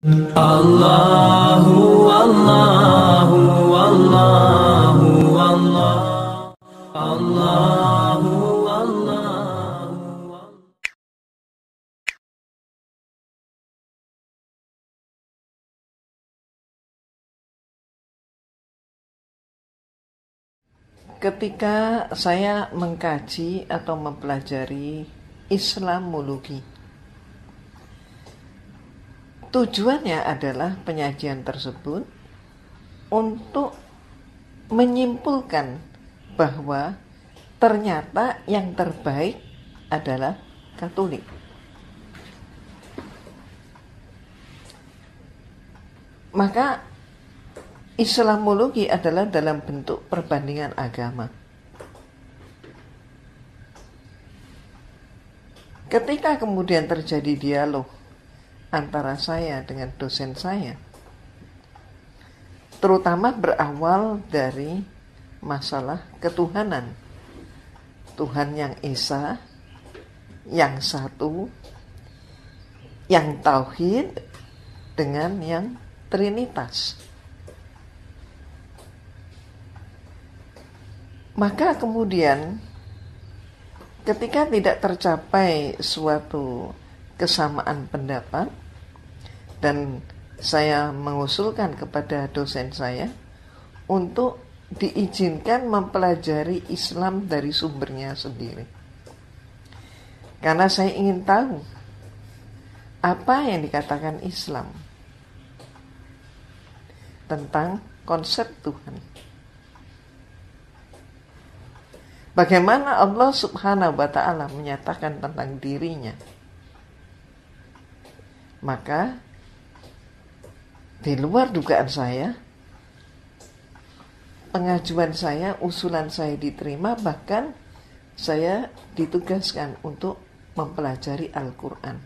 Allahu Allahu Allahu Allah Allahu Allahu. Ketika saya mengkaji atau mempelajari Islamologi, tujuannya adalah penyajian tersebut untuk menyimpulkan bahwa ternyata yang terbaik adalah Katolik. Maka Islamologi adalah dalam bentuk perbandingan agama. Ketika kemudian terjadi dialog antara saya dengan dosen saya, terutama berawal dari masalah ketuhanan. Tuhan yang Esa, yang satu, yang tauhid dengan yang trinitas. Maka kemudian ketika tidak tercapai suatu kesamaan pendapat dan saya mengusulkan kepada dosen saya untuk diizinkan mempelajari Islam dari sumbernya sendiri. Karena saya ingin tahu apa yang dikatakan Islam tentang konsep Tuhan. Bagaimana Allah Subhanahu wa taala menyatakan tentang dirinya? Maka di luar dugaan saya, pengajuan saya, usulan saya diterima, bahkan saya ditugaskan untuk mempelajari Al-Quran.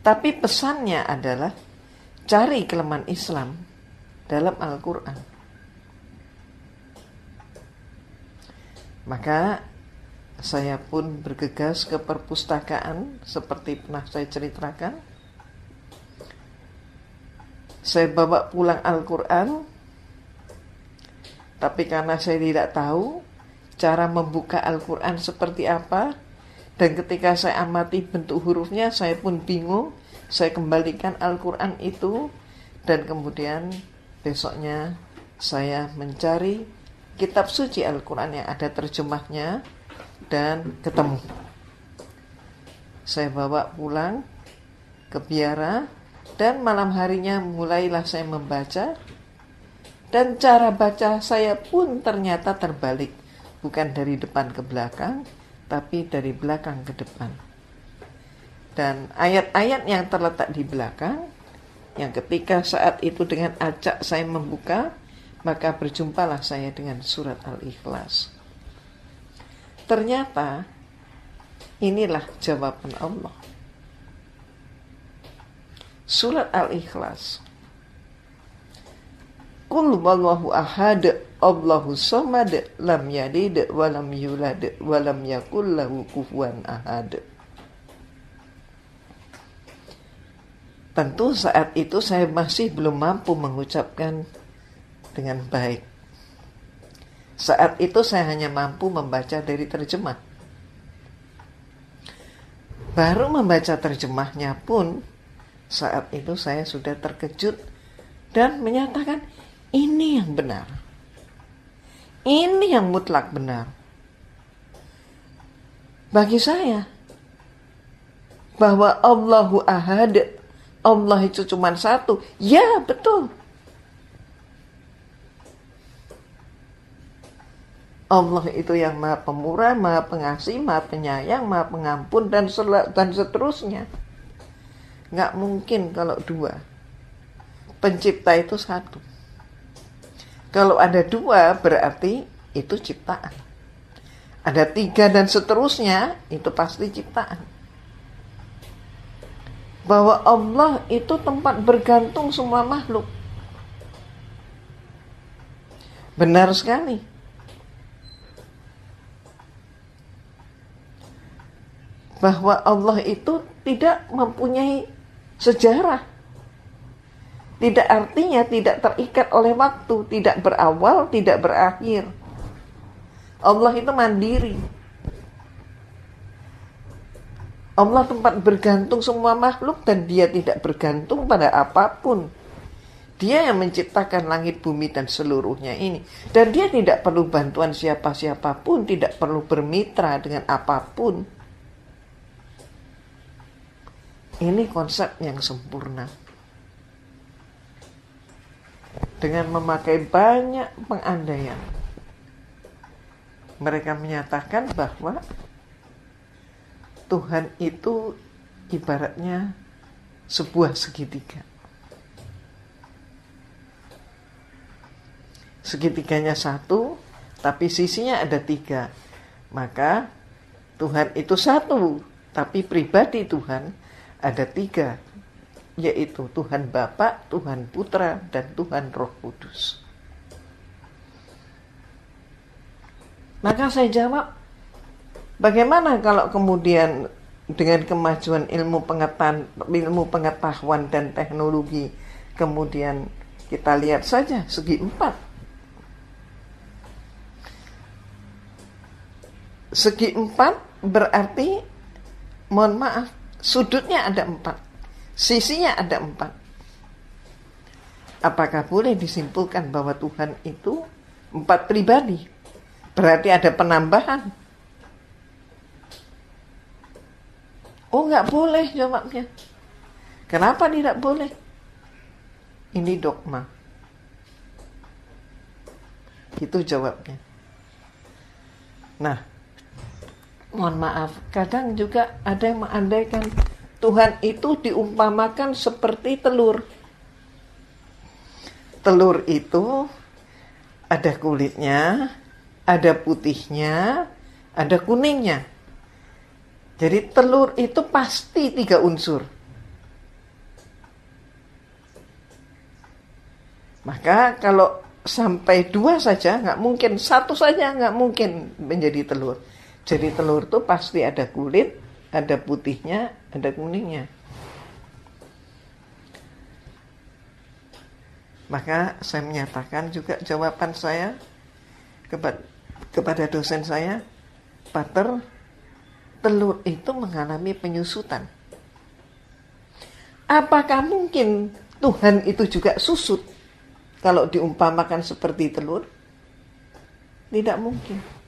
Tapi pesannya adalah cari kelemahan Islam dalam Al-Quran. Maka saya pun bergegas ke perpustakaan seperti pernah saya ceritakan. Saya bawa pulang Al-Quran, tapi karena saya tidak tahu cara membuka Al-Quran seperti apa, dan ketika saya amati bentuk hurufnya, saya pun bingung. Saya kembalikan Al-Quran itu, dan kemudian besoknya saya mencari kitab suci Al-Quran yang ada terjemahnya dan ketemu. Saya bawa pulang ke biara dan malam harinya mulailah saya membaca dan cara baca saya pun ternyata terbalik bukan dari depan ke belakang tapi dari belakang ke depan. Dan ayat-ayat yang terletak di belakang yang ketika saat itu dengan acak saya membuka maka berjumpalah saya dengan surat Al-Ikhlas. Ternyata inilah jawaban Allah. Surat Al-Ikhlas. Qul wallahu ahad, Allahu samad, lam yalid wa lam yulad wa lam yakul lahu kufuwan ahad. Tentu saat itu saya masih belum mampu mengucapkan dengan baik. Saat itu saya hanya mampu membaca dari terjemah. Baru membaca terjemahnya pun saat itu saya sudah terkejut dan menyatakan ini yang benar. Ini yang mutlak benar. Bagi saya bahwa Allahu Ahad, Allah itu cuma satu. Ya, betul. Allah itu yang maha pemurah, maha pengasih, maha penyayang, maha pengampun, dan, dan seterusnya. Nggak mungkin kalau dua. Pencipta itu satu. Kalau ada dua berarti itu ciptaan. Ada tiga dan seterusnya itu pasti ciptaan. Bahwa Allah itu tempat bergantung semua makhluk. Benar sekali bahwa Allah itu tidak mempunyai sejarah. Tidak artinya tidak terikat oleh waktu, tidak berawal, tidak berakhir. Allah itu mandiri. Allah tempat bergantung semua makhluk dan dia tidak bergantung pada apa pun. Dia yang menciptakan langit, bumi, dan seluruhnya ini. Dan dia tidak perlu bantuan siapa-siapapun, tidak perlu bermitra dengan apa pun. Ini konsep yang sempurna. Dengan memakai banyak pengandaian. Mereka menyatakan bahwa Tuhan itu ibaratnya sebuah segitiga. Segitiganya satu, tapi sisinya ada tiga. Maka Tuhan itu satu, tapi pribadi Tuhan ada tiga, yaitu Tuhan Bapa, Tuhan Putra, dan Tuhan Roh Kudus. Maka saya jawab, bagaimana kalau kemudian dengan kemajuan ilmu pengetahuan, ilmu pengetahuan dan teknologi, kemudian kita lihat saja segi empat. Segi empat berarti, mohon maaf, Sudutnya ada empat. Sisinya ada empat. Apakah boleh disimpulkan bahwa Tuhan itu empat pribadi? Berarti ada penambahan. Oh nggak boleh jawabnya. Kenapa tidak boleh? Ini dogma. Itu jawabnya. Nah, mohon maaf, kadang juga ada yang mengandaikan Tuhan itu diumpamakan seperti telur. Telur itu ada kulitnya, ada putihnya, ada kuningnya. Jadi telur itu pasti tiga unsur. Maka kalau sampai dua saja nggak mungkin, satu saja nggak mungkin menjadi telur. Jadi telur tuh pasti ada kulit, ada putihnya, ada kuningnya. Maka saya menyatakan juga jawaban saya kepada, dosen saya, Pater, telur itu mengalami penyusutan. Apakah mungkin Tuhan itu juga susut kalau diumpamakan seperti telur? Tidak mungkin.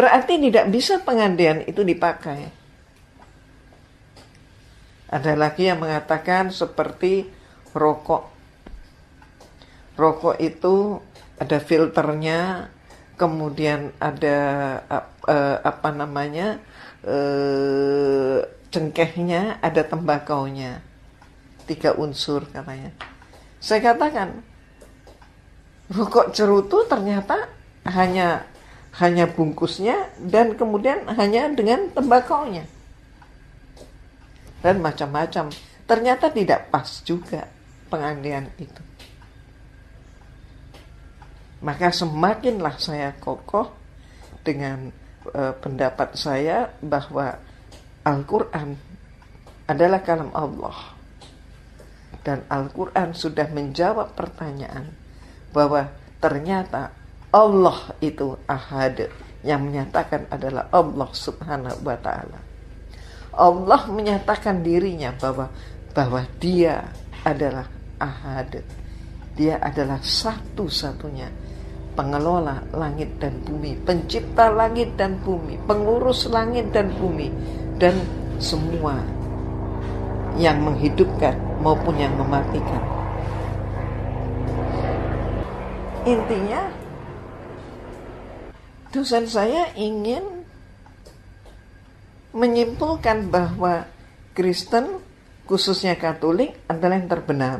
Berarti tidak bisa pengandaian itu dipakai. Ada lagi yang mengatakan seperti rokok. Rokok itu ada filternya, kemudian ada uh, apa namanya uh, cengkehnya, ada tembakaunya, tiga unsur katanya. Saya katakan rokok cerutu ternyata hanya hanya bungkusnya dan kemudian hanya dengan tembakaunya. Dan macam-macam. Ternyata tidak pas juga pengandian itu. Maka semakinlah saya kokoh dengan uh, pendapat saya bahwa Al-Quran adalah kalam Allah. Dan Al-Quran sudah menjawab pertanyaan bahwa ternyata Allah itu ahad. Yang menyatakan adalah Allah subhanahu wa ta'ala. Allah menyatakan dirinya bahwa bahwa dia adalah ahad. Dia adalah satu-satunya pengelola langit dan bumi pencipta langit dan bumi pengurus langit dan bumi dan semua yang menghidupkan maupun yang mematikan. Intinya dosen saya ingin menyimpulkan bahwa Kristen khususnya Katolik adalah yang terbenar.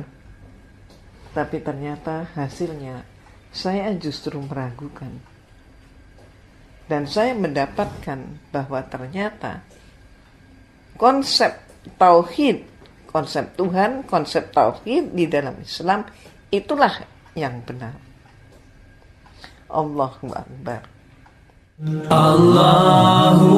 Tapi ternyata hasilnya saya justru meragukan. Dan saya mendapatkan bahwa ternyata konsep tauhid, konsep Tuhan, konsep tauhid di dalam Islam itulah yang benar. Allahu Akbar. Allahu